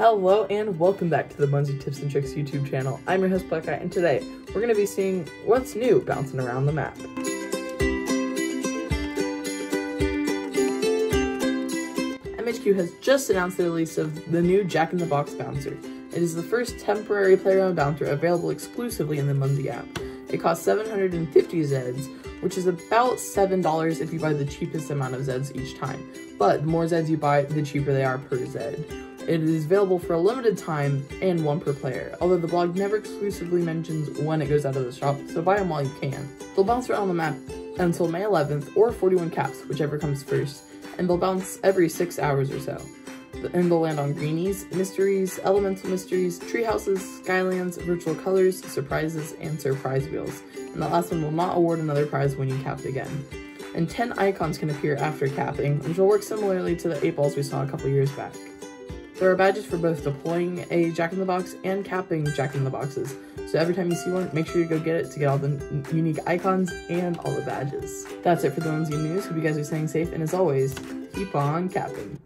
Hello and welcome back to the Munzee Tips and Tricks YouTube channel. I'm your host Black Guy and today we're going to be seeing what's new bouncing around the map. MHQ has just announced the release of the new Jack in the Box bouncer. It is the first temporary player-owned bouncer available exclusively in the Munzee app. It costs 750 Zeeds, which is about $7 if you buy the cheapest amount of Zeeds each time. But the more Zeeds you buy, the cheaper they are per Zeed. It is available for a limited time and one per player, although the blog never exclusively mentions when it goes out of the shop, so buy them while you can. They'll bounce around the map until May 11th or 41 caps, whichever comes first, and they'll bounce every 6 hours or so. And they'll land on greenies, mysteries, elemental mysteries, treehouses, skylands, virtual colors, surprises, and surprise wheels. And the last one will not award another prize when you cap again. And 10 icons can appear after capping, which will work similarly to the 8 balls we saw a couple years back. There are badges for both deploying a Jack-in-the-Box and capping Jack-in-the-Boxes, so every time you see one, make sure you go get it to get all the unique icons and all the badges. That's it for the Munzee News. Hope you guys are staying safe, and as always, keep on capping.